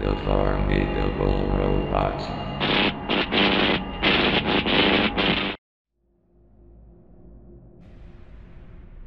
The Formidable Robots.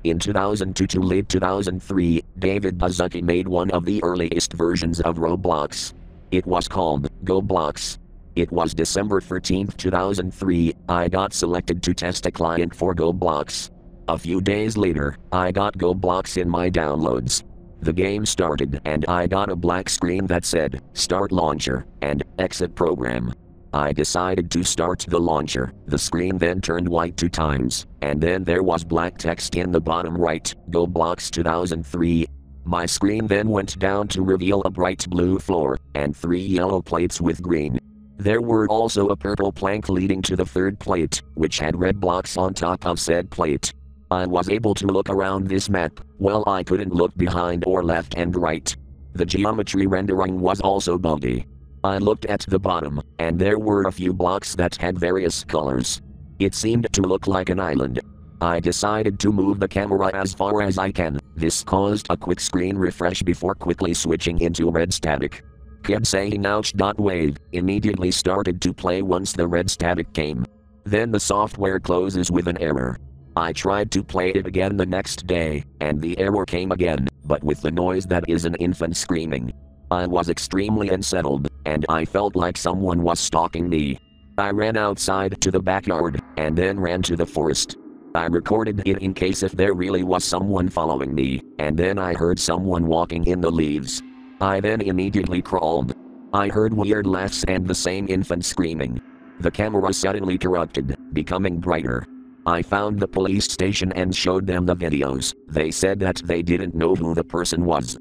In 2002 to late 2003, David Baszucki made one of the earliest versions of Roblox. It was called GoBlocks. It was December 13, 2003, I got selected to test a client for GoBlocks. A few days later, I got GoBlocks in my downloads. The game started and I got a black screen that said, Start Launcher, and Exit Program. I decided to start the launcher. The screen then turned white two times, and then there was black text in the bottom right, GoBlocks 2003. My screen then went down to reveal a bright blue floor, and three yellow plates with green. There were also a purple plank leading to the third plate, which had red blocks on top of said plate. I was able to look around this map, well I couldn't look behind or left and right. The geometry rendering was also buggy. I looked at the bottom, and there were a few blocks that had various colors. It seemed to look like an island. I decided to move the camera as far as I can. This caused a quick screen refresh before quickly switching into red static. Kid saying. Wave immediately started to play once the red static came. Then the software closes with an error. I tried to play it again the next day, and the error came again, but with the noise that is an infant screaming. I was extremely unsettled, and I felt like someone was stalking me. I ran outside to the backyard, and then ran to the forest. I recorded it in case if there really was someone following me, and then I heard someone walking in the leaves. I then immediately crawled. I heard weird laughs and the same infant screaming. The camera suddenly corrupted, becoming brighter. I found the police station and showed them the videos. They said that they didn't know who the person was.